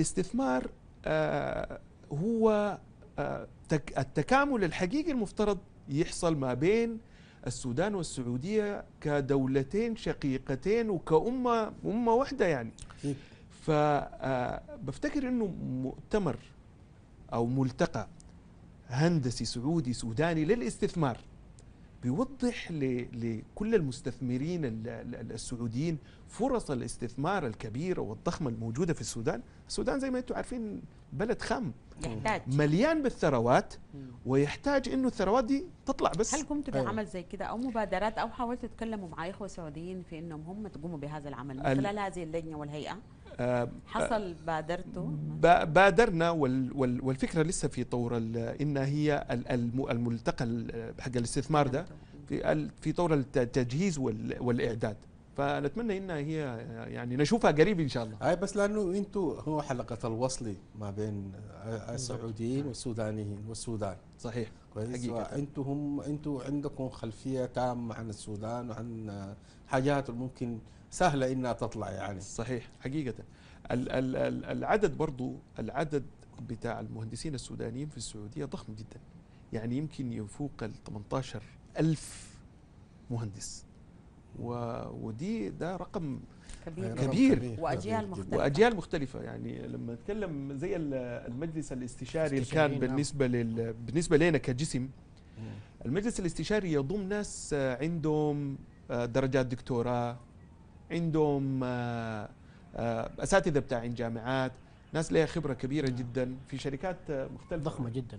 الاستثمار آه، هو آه، تك- التكامل الحقيقي المفترض يحصل ما بين السودان والسعودية كدولتين شقيقتين وكأمة أمة واحدة يعني أكيد. فبفتكر أنه مؤتمر أو ملتقى هندسي سعودي سوداني للاستثمار بيوضح لكل المستثمرين ال- ال- السعوديين فرص الاستثمار الكبيرة والضخمة الموجودة في السودان. السودان زي ما أنتم عارفين بلد خام. يحتاج. مليان بالثروات ويحتاج إنه الثروات دي تطلع بس. هل قمتوا أيوة. بعمل زي كده أو مبادرات أو حاولتوا تتكلموا مع إخوة سعوديين في إنهم هم تقوموا بهذا العمل من ال- خلال هذه اللجنة والهيئة؟ آه، حصل بادرتوا؟ با- بادرنا وال- وال- والفكرة لسه في طور إن هي ال- الم- الملتقى ال- حق الاستثمار ده في طور الت- التجهيز وال- والإعداد. فنتمنى انها هي يعني نشوفها قريب إن شاء الله. هاي بس لأنه أنتم هو حلقة الوصل ما بين السعوديين والسودانيين والسودان. صحيح كويس. أنتم هم أنتم عندكم خلفية تامة عن السودان وعن حاجات ممكن سهلة إنها تطلع يعني. صحيح حقيقة. ال- ال- ال- العدد برضو العدد بتاع المهندسين السودانيين في السعودية ضخم جدا. يعني يمكن يفوق ال 18 ألف مهندس. و... ودي ده رقم كبير رقم كبير. وأجيال كبير جداً. مختلفة. وأجيال مختلفة يعني لما نتكلم زي ال- المجلس الاستشاري اللي كان استشاريين، نعم. بالنسبة لل بالنسبة لنا كجسم. المجلس الاستشاري يضم ناس آه، عندهم آه، درجات دكتوراه عندهم آه، أساتذة بتاعين جامعات ناس لها خبرة كبيرة جدا في شركات مختلفة ضخمة جدا